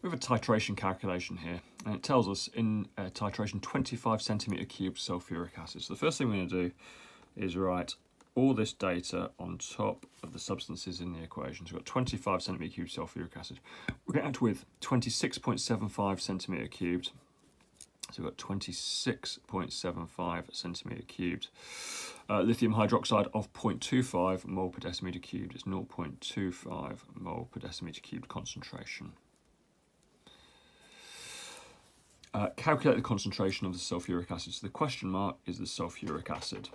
We have a titration calculation here, and it tells us in uh, titration 25 centimetre cubed sulfuric acid. So the first thing we're going to do is write all this data on top of the substances in the equation. So we've got 25 centimetre cubed sulfuric acid. We're going to add with 26.75 centimetre cubed. So we've got 26.75 centimetre cubed. Uh, lithium hydroxide of 0.25 mole per decimeter cubed is 0.25 mole per decimeter cubed concentration. Uh, calculate the concentration of the sulfuric acid. So the question mark is the sulfuric acid,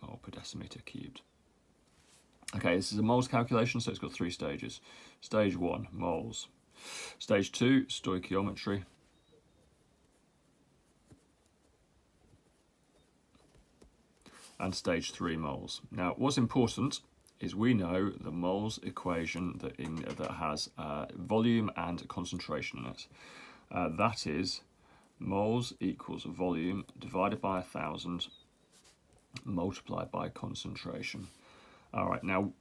mole per decimeter cubed. Okay, this is a moles calculation, so it's got three stages. Stage one, moles. Stage two, stoichiometry. And stage three, moles. Now, what's important is we know the moles equation that, in, that has uh, volume and concentration in it. Uh, that is moles equals volume divided by a thousand multiplied by concentration. All right, now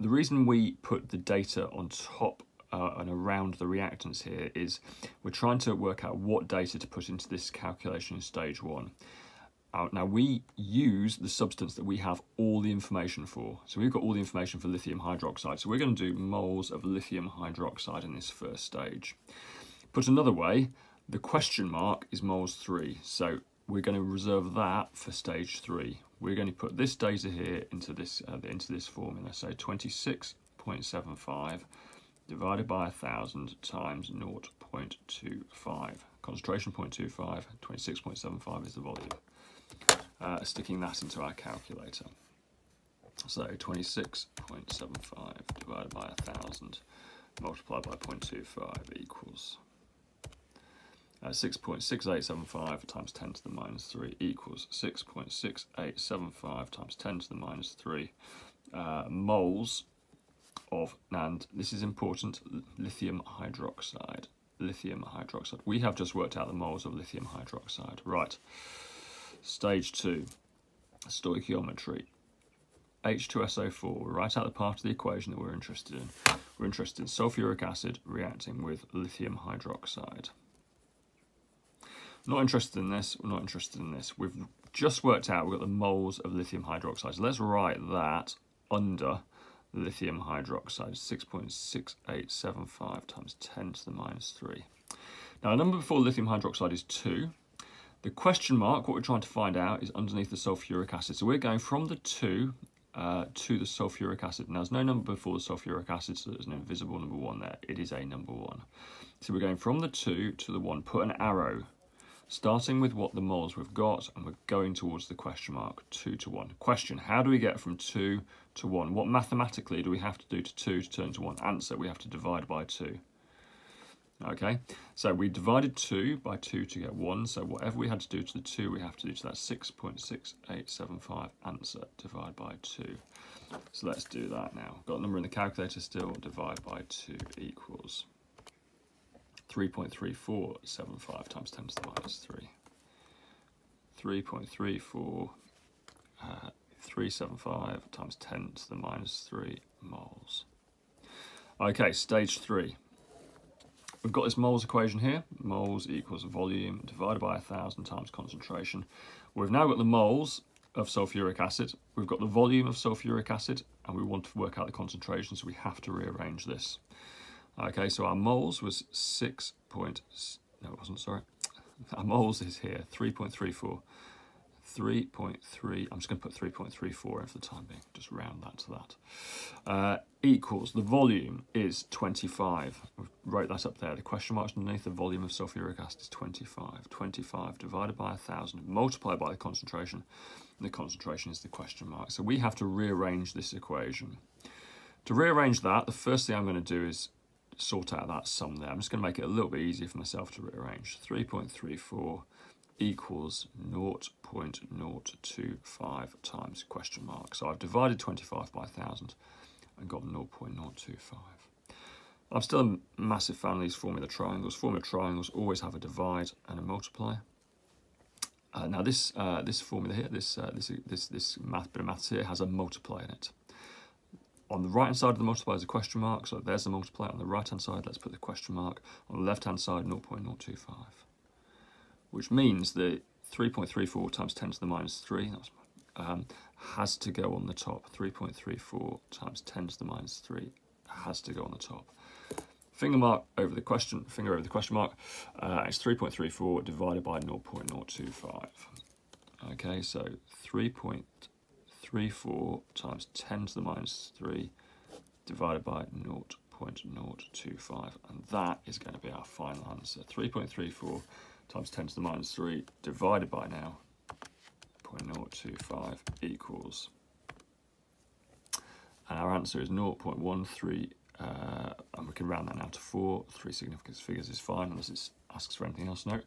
the reason we put the data on top uh, and around the reactants here is we're trying to work out what data to put into this calculation in stage one. Uh, now we use the substance that we have all the information for. So we've got all the information for lithium hydroxide. So we're going to do moles of lithium hydroxide in this first stage. Put another way, the question mark is moles 3. So we're going to reserve that for stage 3. We're going to put this data here into this, uh, into this formula. So 26.75 divided by 1,000 times 0.25. Concentration 0.25, 26.75 is the volume. Uh, sticking that into our calculator. So 26.75 divided by 1,000 multiplied by 0.25 equals uh, 6.6875 times 10 to the minus 3 equals 6.6875 times 10 to the minus 3 uh, moles of, and this is important, lithium hydroxide. Lithium hydroxide. We have just worked out the moles of lithium hydroxide. Right. Stage 2, stoichiometry. H2SO4, we write out the part of the equation that we're interested in. We're interested in sulfuric acid reacting with lithium hydroxide. Not interested in this, we're not interested in this. We've just worked out, we've got the moles of lithium hydroxide. So let's write that under lithium hydroxide, 6.6875 times 10 to the minus 3. Now, a number before lithium hydroxide is 2. The question mark, what we're trying to find out, is underneath the sulfuric acid. So we're going from the 2 uh, to the sulfuric acid. Now, there's no number before the sulfuric acid, so there's an invisible number 1 there. It is a number 1. So we're going from the 2 to the 1. Put an arrow starting with what the moles we've got and we're going towards the question mark 2 to 1. Question, how do we get from 2 to 1? What mathematically do we have to do to 2 to turn to 1? Answer, we have to divide by 2. Okay, so we divided 2 by 2 to get 1, so whatever we had to do to the 2 we have to do to that 6.6875 answer, divide by 2. So let's do that now. Got a number in the calculator still, divide by 2 equals 3.3475 times 10 to the minus 3. 3.34 uh, 375 times 10 to the minus 3 moles. Okay, stage 3. We've got this moles equation here. Moles equals volume divided by 1,000 times concentration. We've now got the moles of sulfuric acid. We've got the volume of sulfuric acid, and we want to work out the concentration, so we have to rearrange this. Okay, so our moles was 6 point, no it wasn't, sorry. Our moles is here, 3.34. 3.3, I'm just going to put 3.34 in for the time being, just round that to that, uh, equals, the volume is 25. I wrote that up there. The question marks underneath the volume of sulfuric acid is 25. 25 divided by 1,000, multiplied by the concentration, the concentration is the question mark. So we have to rearrange this equation. To rearrange that, the first thing I'm going to do is sort out that sum there. I'm just going to make it a little bit easier for myself to rearrange. 3.34 equals 0.025 times question mark. So I've divided 25 by 1,000 and got 0.025. I'm still a massive fan of these formula triangles. Formula triangles always have a divide and a multiply. Uh, now this uh, this formula here, this uh, this this this math bit of maths here has a multiply in it. On the right hand side of the multiplier is a question mark, so there's the multiplier. On the right hand side, let's put the question mark. On the left hand side, 0.025, which means that 3.34 times 10 to the minus 3 um, has to go on the top. 3.34 times 10 to the minus 3 has to go on the top. Finger mark over the question, finger over the question mark, uh, it's 3.34 divided by 0.025. Okay, so 3.34 times 10 to the minus 3 divided by 0.025, and that is going to be our final answer. 3.34 times 10 to the minus 3 divided by now 0.025 equals, and our answer is 0.13 uh, and we can round that now to 4. Three significant figures is fine unless it asks for anything else. No.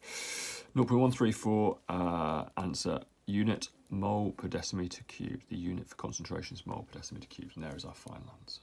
0.134 uh, answer unit mole per decimeter cubed. The unit for concentration is mole per decimeter cubed and there is our final answer.